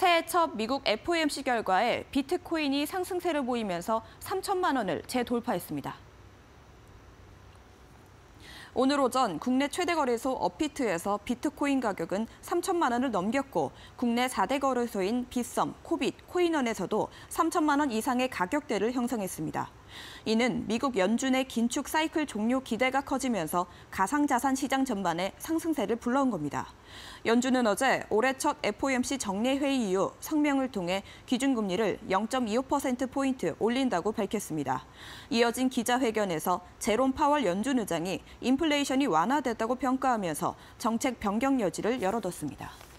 새해 첫 미국 FOMC 결과에 비트코인이 상승세를 보이면서 3천만 원을 재돌파했습니다. 오늘 오전 국내 최대 거래소 업비트에서 비트코인 가격은 3천만 원을 넘겼고 국내 4대 거래소인 빗썸, 코빗, 코인원에서도 3천만 원 이상의 가격대를 형성했습니다. 이는 미국 연준의 긴축 사이클 종료 기대가 커지면서 가상자산 시장 전반에 상승세를 불러온 겁니다. 연준은 어제 올해 첫 FOMC 정례회의 이후 성명을 통해 기준금리를 0.25%포인트 올린다고 밝혔습니다. 이어진 기자회견에서 제롬 파월 연준 의장이 인플레이션이 완화됐다고 평가하면서 정책 변경 여지를 열어뒀습니다.